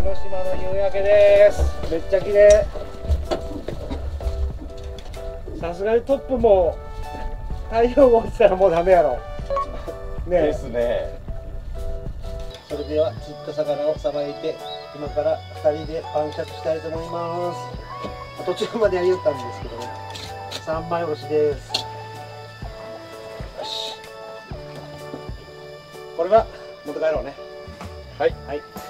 広島の夕焼けです。めっちゃ綺麗。さすがにトップも太陽が落ちたらもうダメやろ。ねですね。それでは釣った魚をさばいて今から2人で晩酌したいと思います。途中までやりよったんですけどね。三枚おろしです。よし。これは持って帰ろうね。はい。はい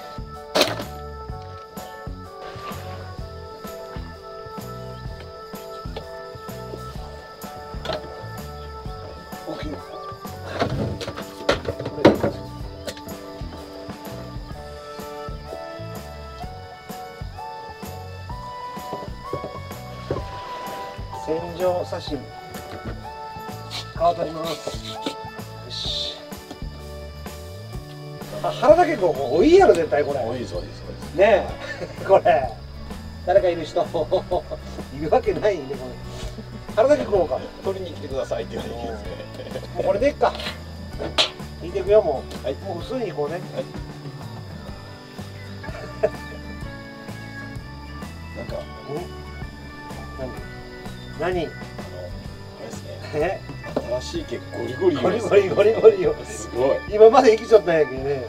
洗浄刺身皮取りますよしあ腹だけこうおいいやろ絶対これ多いです多いです多いですね。えこれ誰かいる人いるわけないねこれ腹だけ食おうかも取りに来てください。って言われてですねうこれでいっか引いていくよもう、はい。もう薄いにこうね。はい。なんか何何？あのあれですね。え新しい毛ゴリゴリゴリゴリゴリゴリ。よすごい。今まで生きちゃったんやけどね。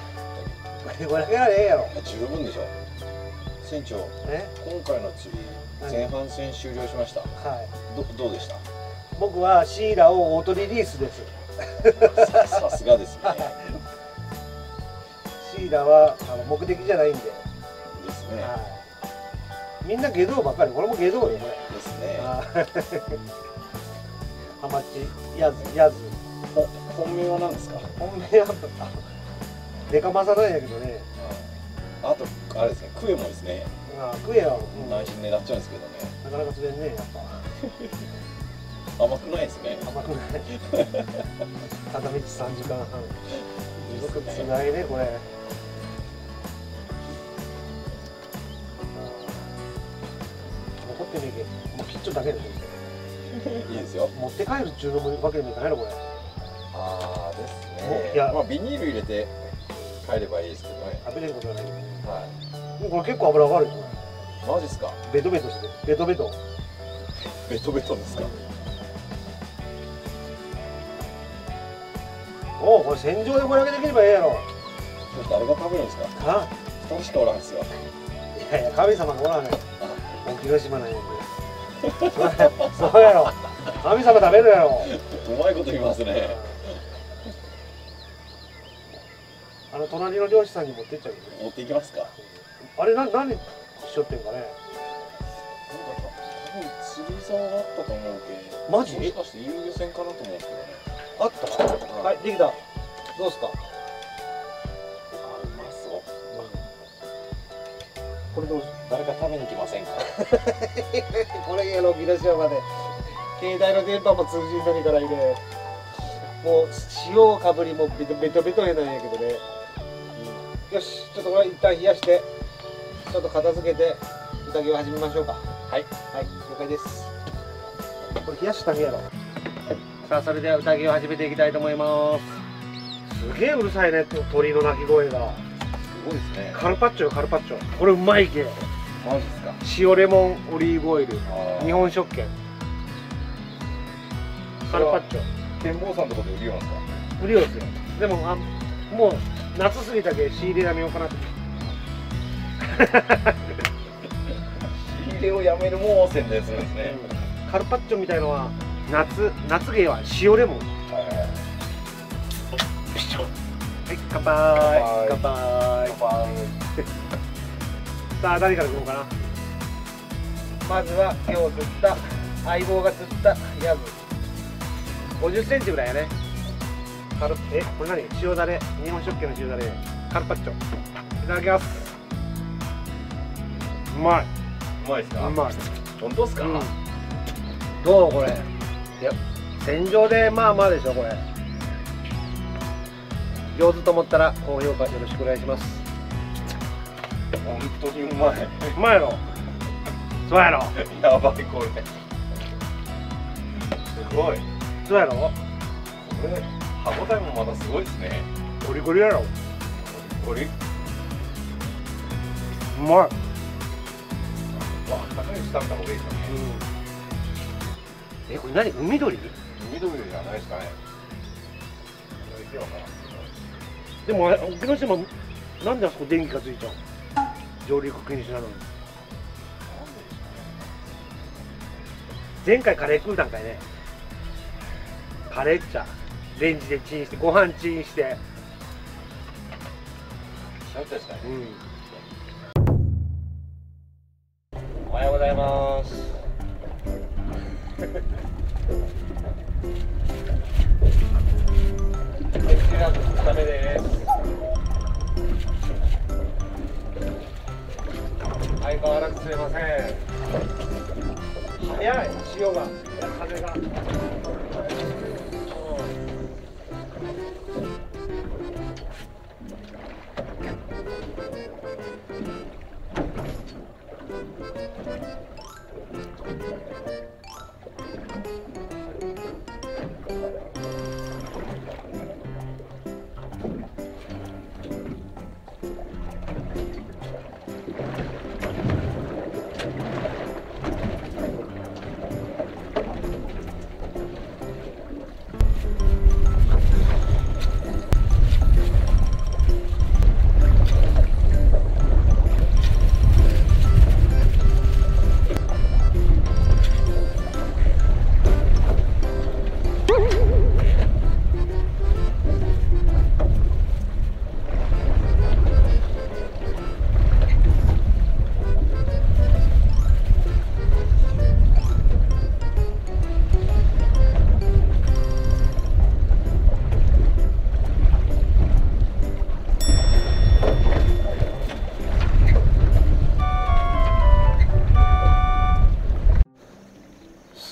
これだけはええやろ。十分でしょ。船長え？今回の釣り前半戦終了しました。はい。どどうでした？僕はシーラをオートリリースです。さ さすがですね。シーラはあの目的じゃないんで、ですね。はい、みんな下道ばっかりこれも下道よこれですね。は いハマチヤズヤズ。ほ本命は何ですか？本命はデカマサなんやけどね。あとあれですねクエもですね。あ食えよ、うんな内心狙っちゃうんですけどね。かなか釣れんねやっぱ。甘くないですね。甘くない。片道3時間半。地獄つらいねこれだけで。いいですよ。持って帰るっちゅうわけにもいかないのこれ。ああですおいや。まあビニール入れて帰ればいいですけどね。食べれることはないはもうこれ結構油上がるよこいマジっすか？れベトベトしてベトベト。ベトベトですか？おおこれ戦場でこれだけできればええやろ。誰が食べるんですか？あ二人しかおらんすよ。いやいや神様がおらんねん広島なんやけどそうやろ。神様食べるやろ。うまいこと言いますね。あの隣の漁師さんに持ってっちゃう持っていきますか。あれな何しょってんかね。多分釣り竿があったと思うけマジ？もしかして遊漁船かなと思うんですけどね。あった。はいできたどうすか？これどうす誰か食べに来ませんか？これやろ広島まで。携帯の電波も通じんのにからいねもう塩かぶりもベトベトベトへなんやけどね、よしちょっとこれ一旦冷やして。ちょっと片付けて宴を始めましょうか。はい。はい了解です。これ冷やしたげやろ。さあそれでは宴を始めていきたいと思います。すげえうるさいね鳥の鳴き声が。すごいですね。カルパッチョよカルパッチョ。これうまいけマジですか？塩レモンオリーブオイル。日本食券。カルパッチョ。展望さんとかで売るようなんですか？無料ですよ。でもあもう夏過ぎたけ仕入れやめようかなと。仕入れをやめるもんを宣伝するんですね、カルパッチョみたいのは夏夏芸は塩レモン。はい乾杯。乾杯。さあ何からいこうかな。まずは今日釣った相棒が釣ったヤズ50センチぐらいやね。カルえこれ何？塩だれ。日本食器の塩だれ。カルパッチョ。いただきます。うまい。うまいですか？うまい。本当ですか、うん。どうこれ？いや戦場でまあまあでしょこれ上手と思ったら高評価よろしくお願いします。本当にうまい。うまいやろそうやろ？やばいこれ。すごい。そうやろ？これ歯応えもまたすごいですね。ゴリゴリやろ。これううまい、わ高いした方がいいですかね。えこれ何？海鳥？緑じゃないですかね。それではなでも沖ノ島なんであそこ電気がついちゃうの？上陸禁止なのに。前回カレー食うたんかいね。カレーっちゃレンジでチンしてご飯チンして。そうですかね。うん。おはようございますキシランド2日目です相変わらずすいません。早い。潮が。風が。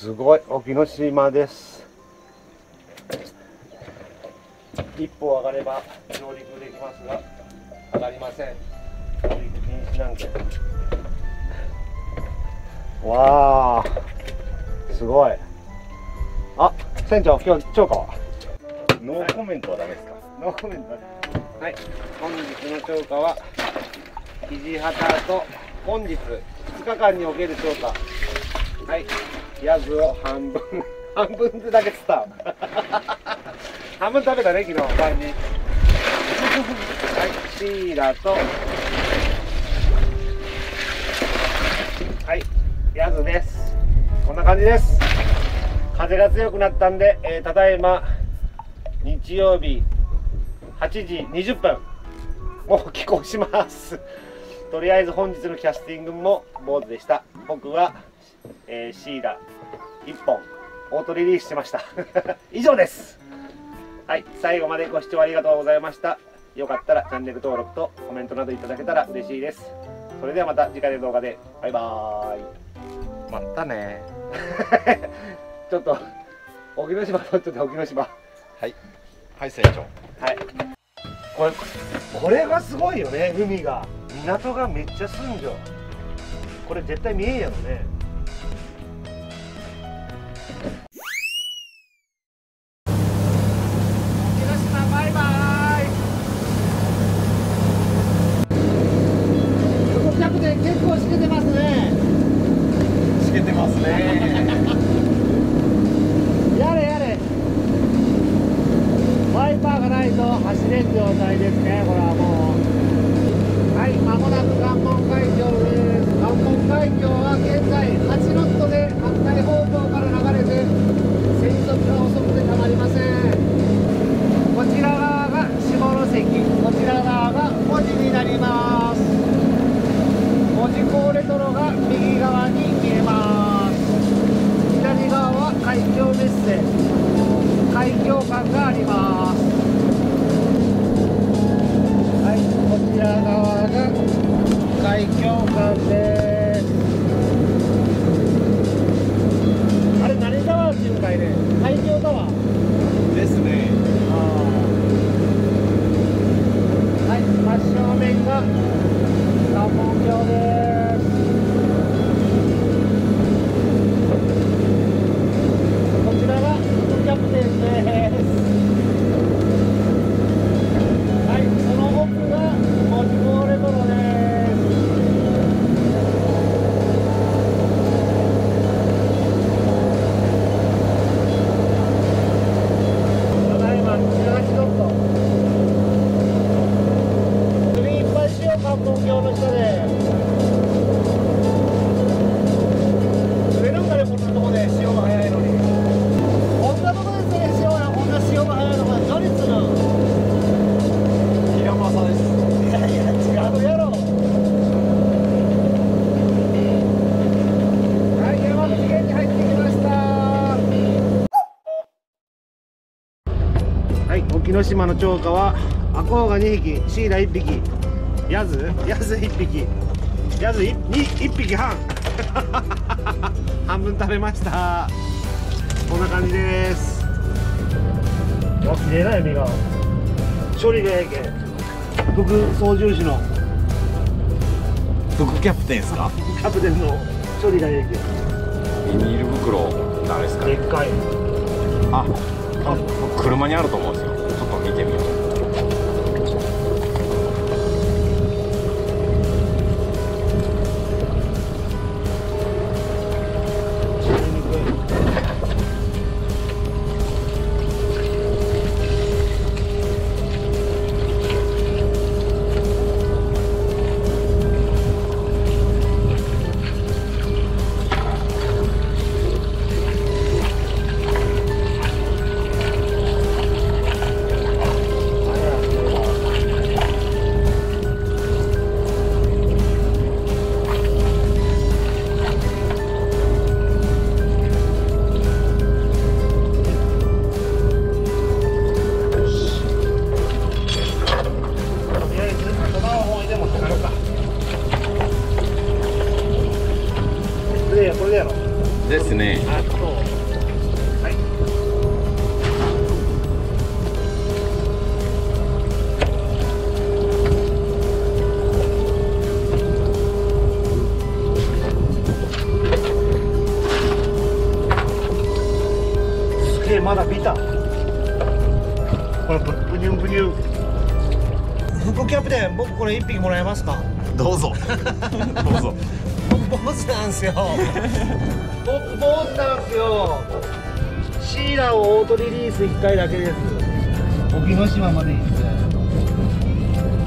すごい。沖ノ島です。一歩上がれば上陸できますが上がりません。上陸禁止なんでわあすごい。あ船長今日超過はノーコメントはダメですか？ノーコメントはい。本日の超過は肘旗と本日2日間における超過。はいヤズを半分半分だけ釣った半分食べたね昨日晩にはいシーラとはいヤズですこんな感じです風が強くなったんで、えーただいま日曜日8時20分もう帰港しますとりあえず本日のキャスティングも坊主でした僕は、えーシーラ1本オートリリースしてました。以上です。はい最後までご視聴ありがとうございました。よかったらチャンネル登録とコメントなどいただけたら嬉しいです。それではまた次回の動画で。バイバーイ。またね。ちょっと沖ノ島とちょっと沖ノ島。はい。はい船長。はい。これ、これがすごいよね、海が。港がめっちゃ澄んじゃう。これ絶対見えんやろね。沖ノ島の釣果はアコウが2匹シイラ1匹ヤズ？ヤズ1匹。ヤズ？1, 1匹半。半分食べました。こんな感じです。あ綺麗な海が。処理がええけん。副操縦士の。副キャプテンですか？キャプテンの。処理がええけん。ビニール袋誰ですかでっかい。ああ車にあると思うまだビタこれブブニュンブニュン。副キャプテン僕これ1匹もらえますか？どうぞ。どうぞ。僕坊主なんですよ。僕坊主なんですよ。シーラをオートリリース1回だけです。沖ノ島まで行って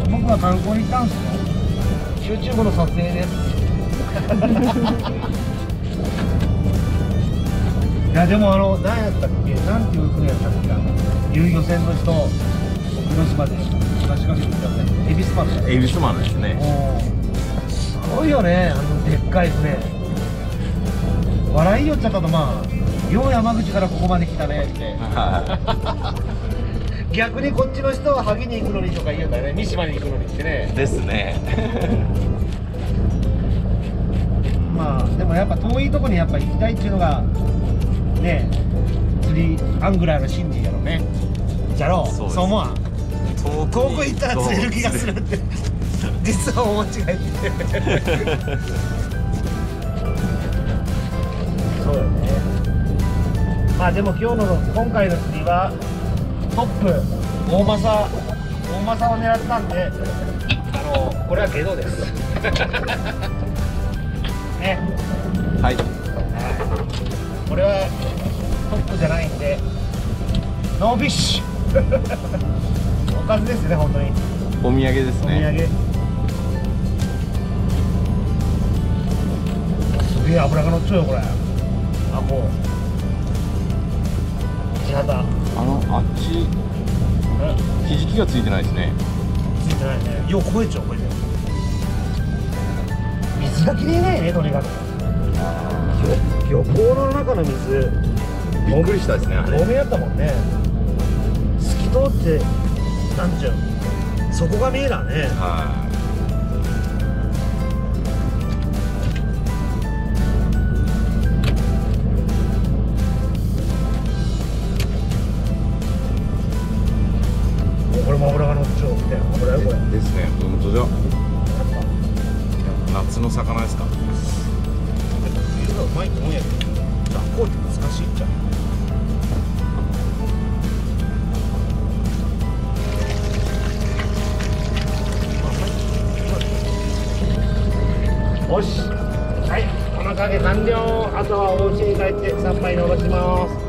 僕は観光に行ったんですよ。YouTube の撮影ですいやでもあの何やったっけ？なんていう船やったっけ？あの遊漁船の人沖ノ島で話しかけてきたね恵比寿丸だよ。エビスマンですね。すごいよねあのでっかい船。笑いよっちゃったとまあよう山口からここまで来たねって。は逆にこっちの人は萩に行くのにとか言うんだよね。三島に行くのにってね。いですね。まあでもやっぱ遠いとこにやっぱ行きたいっていうのがね釣りアングラーの心理やろね。じゃろう。そうそう思わん。遠遠く行ったら釣れる気がするって。実は大間違い。っ てそうよね。まあでも今日の今回の釣りはトップ大政大政を狙ったんであのこれはゲドです。ね。はいはいこれはトップじゃないんでノーフィッシュ。おかずですね本当に。お土産ですお土ね産。すげえ脂が乗っちゃうよこれ。あこう。地肌。あのあっちうん。ひじきがついてないですね。ついてないね。よう超えちゃうこれで。水がきれいないねとにかく漁漁港の中の水。びっくりしたですねあれ。透明やったもんね。透き通ってなんちゅう。そこが見えなね。はこれも脂が乗っちゃうみたいな脂よこれ。いですね本当だ。夏の魚ですかがうまい。と思うんやけど学校って難しい。っちゃよしはいお腹げ完了。あとはお家に帰って3杯におろします。